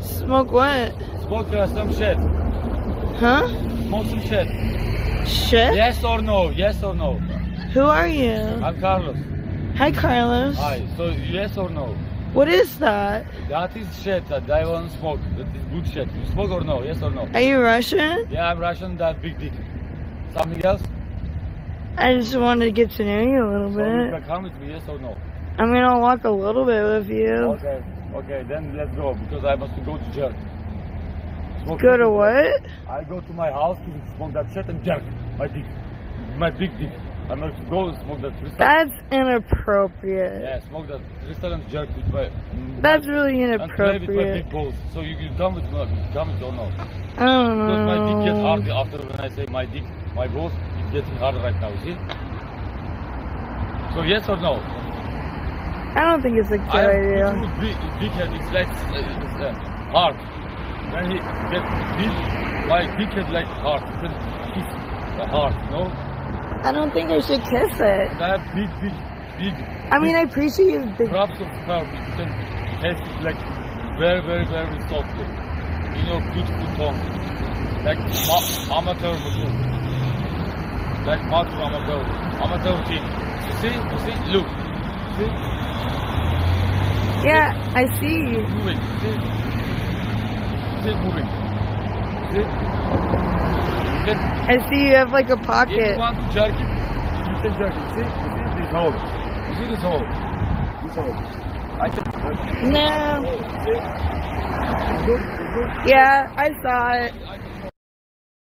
Smoke what? Smoke uh, some shit. Huh? Smoke some shit. Shit? Yes or no? Yes or no? Who are you? I'm Carlos. Hi, Carlos. Hi. So yes or no? What is that? That is shit that I want to smoke. That is good shit. You smoke or no? Yes or no? Are you Russian? Yeah, I'm Russian. That big dick. Something else? I just wanted to get to know you a little So you bit. can come with me? Yes or no? I mean, I'll walk a little bit with you. Okay. Okay. Then let's go because I must go to jerk. Smoke Go to what? I go to my house to smoke that shit and jerk my dick, my big dick. Going to go and smoke that crystal. That's inappropriate. Yeah, smoke that crystal and jerk with my. That's really and play with my inappropriate. big balls. So you can come with me, come with or no? I don't know. Because my dick gets hard after when I say my dick, my balls, it's getting harder right now, see? So yes or no? I don't think it's a good I idea. big, big it's like it's, uh, hard. When he gets big, my big head like hard. You can kiss the heart, no? I don't think I should kiss it. Have big, big, big I mean, I appreciate you big. drops of sperm. You can taste it like very, very, very softly. In your beautiful tongue. Like ma- amateur muscle. Like master amateur. Amateur team. You see? You see? Look. See? Yeah, I see. Moving. Moving. I see you have like a if you pocket. want to jerk it, you can jerk it. See? You see this hole? You see this hole? This hole. I can. No. See? It's good? It's good? Yeah, I saw it.